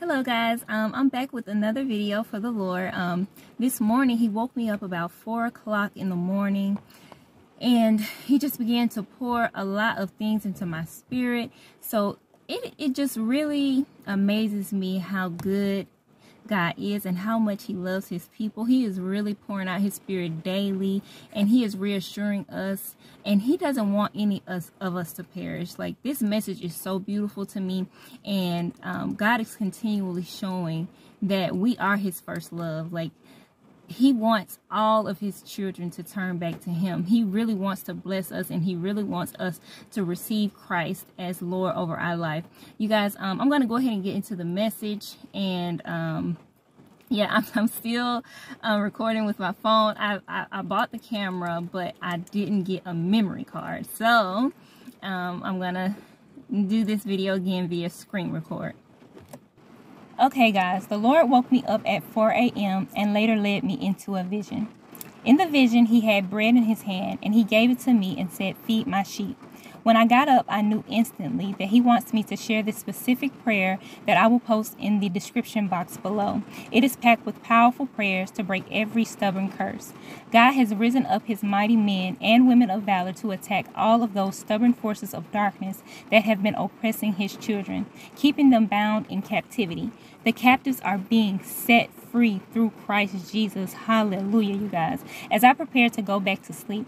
Hello guys, um, I'm back with another video for the Lord. Um, this morning he woke me up about 4 o'clock in the morning and he just began to pour a lot of things into my spirit. So it, it just really amazes me how good God is and how much he loves his people. He is really pouring out his spirit daily and he is reassuring us and he doesn't want any us of us to perish. Like this message is so beautiful to me and um, God is continually showing that we are his first love. Like he wants all of his children to turn back to him. He really wants to bless us and he really wants us to receive Christ as Lord over our life. You guys, um, I'm going to go ahead and get into the message and um, yeah, I'm, I'm still uh, recording with my phone. I, I, I, bought the camera, but I didn't get a memory card. So um, I'm going to do this video again via screen record. Okay guys, the Lord woke me up at 4 a.m. and later led me into a vision. In the vision, he had bread in his hand and he gave it to me and said, feed my sheep. When I got up, I knew instantly that he wants me to share this specific prayer that I will post in the description box below. It is packed with powerful prayers to break every stubborn curse. God has risen up his mighty men and women of valor to attack all of those stubborn forces of darkness that have been oppressing his children, keeping them bound in captivity. The captives are being set free through Christ Jesus. Hallelujah, you guys. As I prepare to go back to sleep,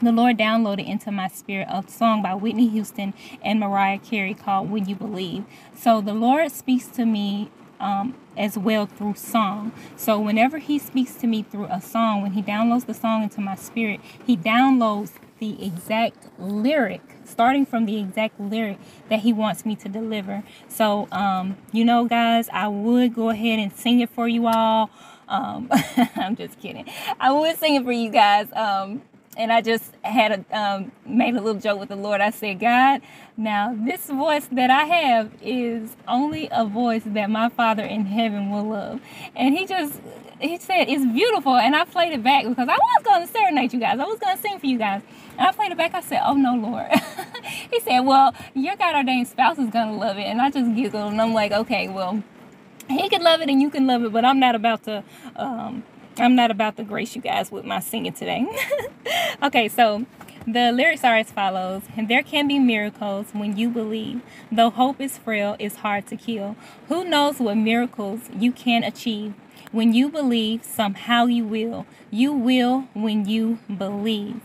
the Lord downloaded into my spirit a song by Whitney Houston and Mariah Carey called When You Believe. So the Lord speaks to me um, as well through song. So whenever He speaks to me through a song, when He downloads the song into my spirit, He downloads the exact lyric, starting from the exact lyric that He wants me to deliver. So, um, you know, guys, I would go ahead and sing it for you all. Um, I'm just kidding. I would sing it for you guys. Um, and I just had a um, made a little joke with the Lord. I said, God, now this voice that I have is only a voice that my Father in heaven will love. And he just he said it's beautiful, and I played it back because I was going to serenade you guys. I was going to sing for you guys, and I played it back. I said, Oh no, Lord. he said, Well, your God ordained spouse is going to love it, and I just giggled, and I'm like, Okay, well. He can love it and you can love it, but I'm not about to um, I'm not about to grace you guys with my singing today. okay, so the lyrics are as follows And there can be miracles when you believe. Though hope is frail, it's hard to kill. Who knows what miracles you can achieve? When you believe, somehow you will. You will when you believe.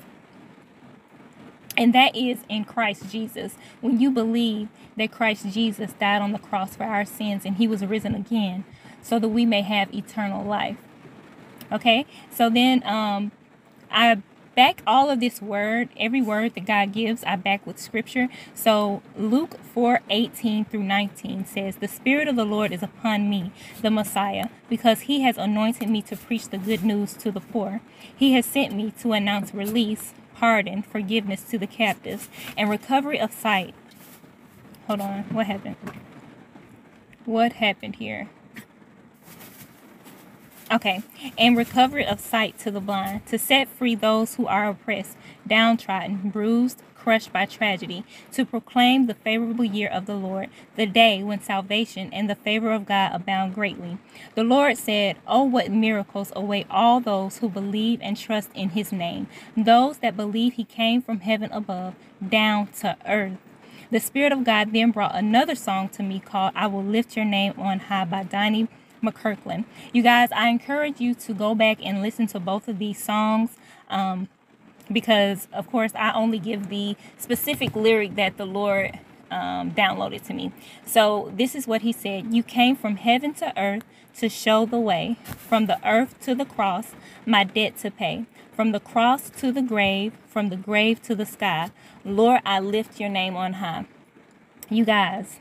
And that is in Christ Jesus. When you believe that Christ Jesus died on the cross for our sins and he was risen again so that we may have eternal life. Okay, so then um, I back all of this word, every word that God gives, I back with scripture. So Luke 4 18 through 19 says, The Spirit of the Lord is upon me, the Messiah, because he has anointed me to preach the good news to the poor. He has sent me to announce release, pardon, forgiveness to the captives, and recovery of sight. Hold on, what happened? What happened here? Okay, and recovery of sight to the blind, to set free those who are oppressed, downtrodden, bruised, crushed by tragedy, to proclaim the favorable year of the Lord, the day when salvation and the favor of God abound greatly. The Lord said, Oh, what miracles await all those who believe and trust in his name, those that believe he came from heaven above, down to earth. The Spirit of God then brought another song to me called I Will Lift Your Name on High by Donnie McClurkin. You guys, I encourage you to go back and listen to both of these songs. Um, because of course I only give the specific lyric that the Lord um, downloaded to me. So this is what he said You came from heaven to earth to show the way, from the earth to the cross, my debt to pay, from the cross to the grave, from the grave to the sky. Lord, I lift your name on high. You guys,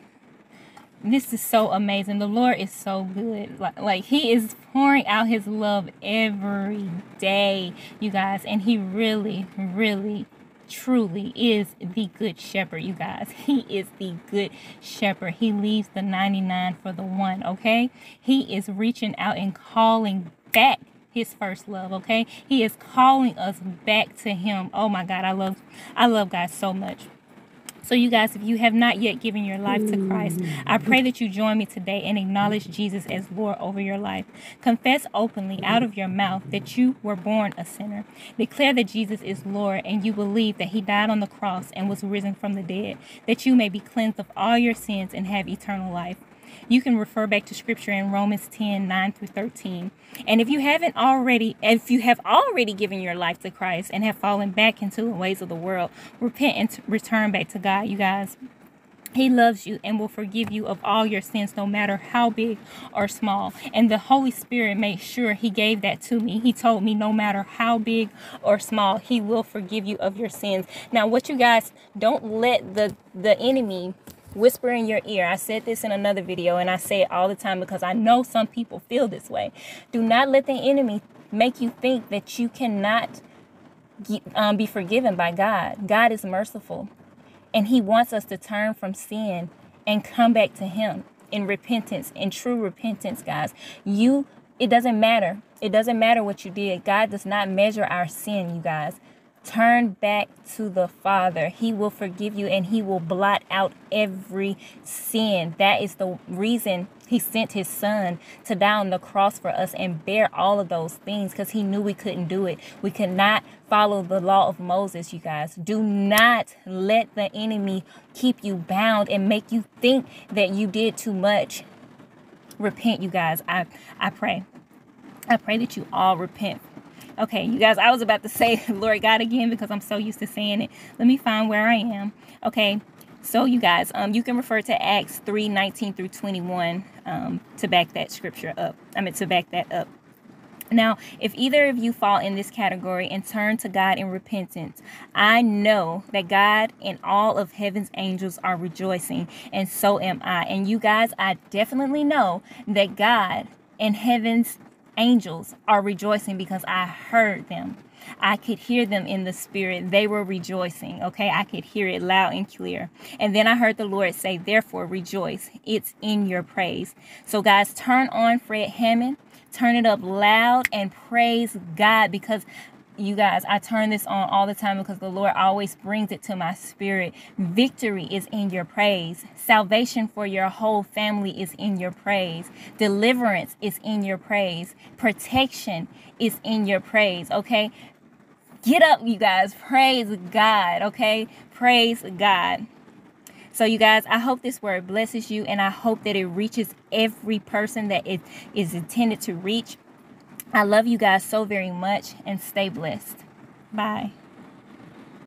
this is so amazing. The Lord is so good. Like, like He is pouring out His love every day, you guys. And He really, really, truly is the good shepherd, you guys. He is the good shepherd. He leaves the 99 for the one, okay? He is reaching out and calling back his first love okay he is calling us back to him oh my god i love i love god so much So, you guys, if you have not yet given your life to Christ, I pray that you join me today and acknowledge Jesus as Lord over your life. Confess openly out of your mouth that you were born a sinner. Declare that Jesus is Lord and you believe that He died on the cross and was risen from the dead, that you may be cleansed of all your sins and have eternal life you can refer back to scripture in Romans 10 9 through 13. And if you haven't already, if you have already given your life to Christ and have fallen back into the ways of the world, repent and return back to God, you guys. He loves you and will forgive you of all your sins, no matter how big or small. And the Holy Spirit made sure He gave that to me. He told me, no matter how big or small, He will forgive you of your sins. Now, what you guys don't let the the enemy whisper in your ear. I said this in another video and I say it all the time because I know some people feel this way. Do not let the enemy make you think that you cannot um, be forgiven by God. God is merciful and he wants us to turn from sin and come back to him in repentance, in true repentance, guys. You it doesn't matter. It doesn't matter what you did. God does not measure our sin, you guys. Turn back to the Father. He will forgive you and He will blot out every sin. That is the reason He sent His Son to die on the cross for us and bear all of those things because He knew we couldn't do it. We could not follow the law of Moses, you guys. Do not let the enemy keep you bound and make you think that you did too much. Repent, you guys. I, I pray. I pray that you all repent Okay, you guys, I was about to say Lord God again because I'm so used to saying it. Let me find where I am. Okay, so you guys, um, you can refer to Acts 3 19 through 21 um, to back that scripture up. I mean, to back that up. Now, if either of you fall in this category and turn to God in repentance, I know that God and all of heaven's angels are rejoicing, and so am I. And you guys, I definitely know that God and heaven's angels are rejoicing because I heard them. I could hear them in the spirit. They were rejoicing. Okay. I could hear it loud and clear. And then I heard the Lord say, Therefore, rejoice. It's in your praise. So, guys, turn on Fred Hammond. Turn it up loud and praise God because you guys, I turn this on all the time because the Lord always brings it to my spirit. Victory is in your praise. Salvation for your whole family is in your praise. Deliverance is in your praise. Protection is in your praise. Okay. Get up, you guys. Praise God. Okay. Praise God. So, you guys, I hope this word blesses you and I hope that it reaches every person that it is intended to reach. I love you guys so very much and stay blessed. Bye.